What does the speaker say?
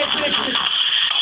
next, next, next.